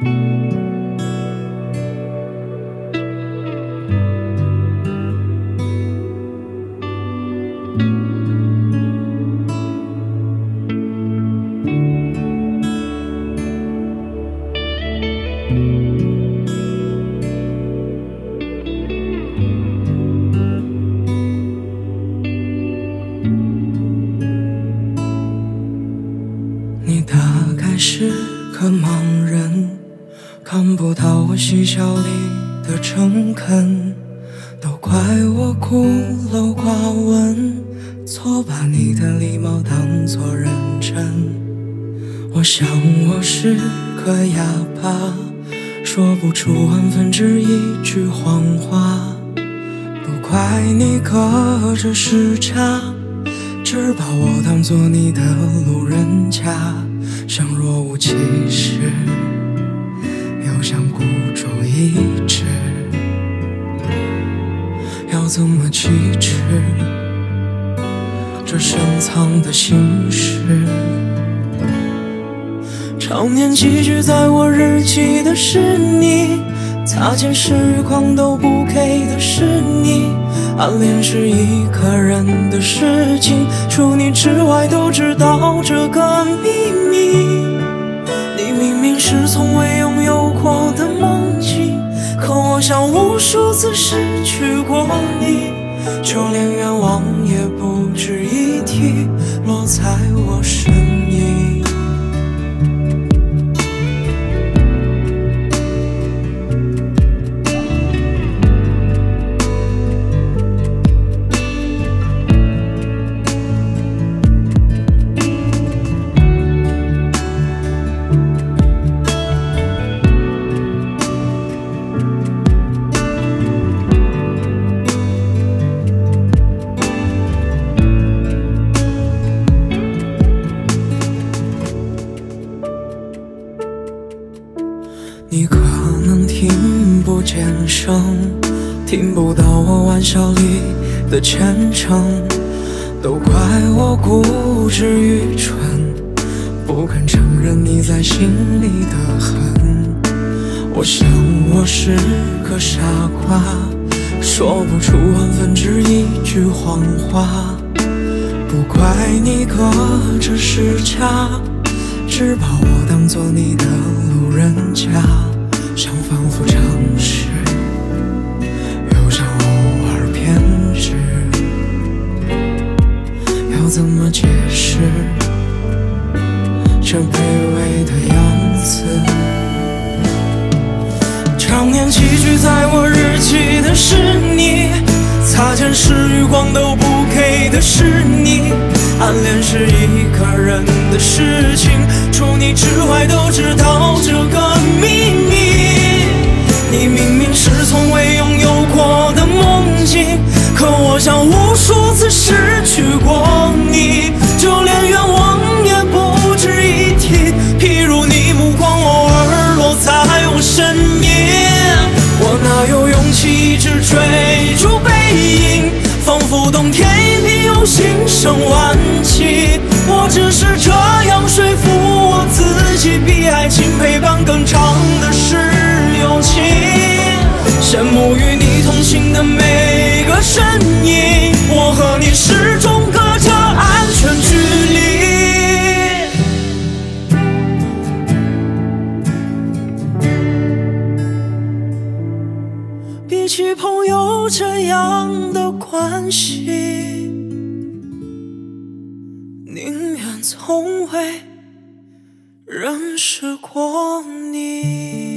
你大概是个盲人，看不到我嬉笑里的诚恳，都怪我孤陋寡闻，错把你的礼貌当作认真。我想我是个哑巴，说不出万分之一句谎话，不怪你隔着时差。只把我当做你的路人甲，像若无其事，又想孤注一掷，要怎么启齿这深藏的心事？常年寄居在我日记的是你，擦肩时光都不给的是你。暗恋是一个人的事情，除你之外都知道这个秘密。你明明是从数次失去过你，就连愿望也不值一提，落在我你可能听不见声，听不到我玩笑里的虔诚，都怪我固执愚蠢，不肯承认你在心里的恨。我想我是个傻瓜，说不出万分之一句谎话，不怪你隔着时差。只把我当做你的人甲，像反复尝试，又像偶尔偏执，要怎么解释这卑微的样子？常年寄居在我日记的是你，擦肩时余光都不给的是你。暗恋是一个人的事情，除你之外都知道这个秘密。你明明是从未爱情陪伴更长的是友情。羡慕与你同行的每个身影，我和你始终隔着安全距离。比起朋友这样的关系，宁愿从未认识过你。